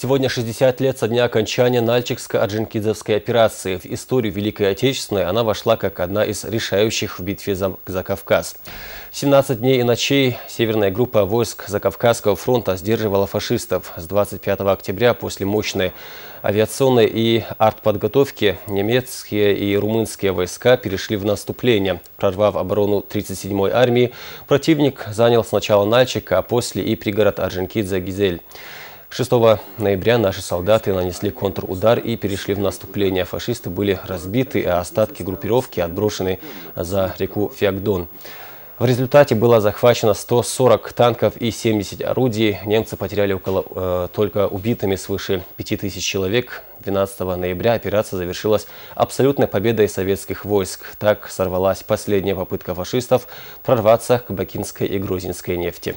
Сегодня 60 лет со дня окончания Нальчикско-Орджоникидзевской операции. В историю Великой Отечественной она вошла как одна из решающих в битве за, за Кавказ. 17 дней и ночей северная группа войск Закавказского фронта сдерживала фашистов. С 25 октября после мощной авиационной и артподготовки немецкие и румынские войска перешли в наступление. Прорвав оборону 37-й армии, противник занял сначала Нальчик, а после и пригород Орджоникидзе-Гизель. 6 ноября наши солдаты нанесли контрудар и перешли в наступление. Фашисты были разбиты, а остатки группировки отброшены за реку Феогдон. В результате было захвачено 140 танков и 70 орудий. Немцы потеряли около э, только убитыми свыше 5000 человек. 12 ноября операция завершилась абсолютной победой советских войск. Так сорвалась последняя попытка фашистов прорваться к бакинской и грузинской нефти.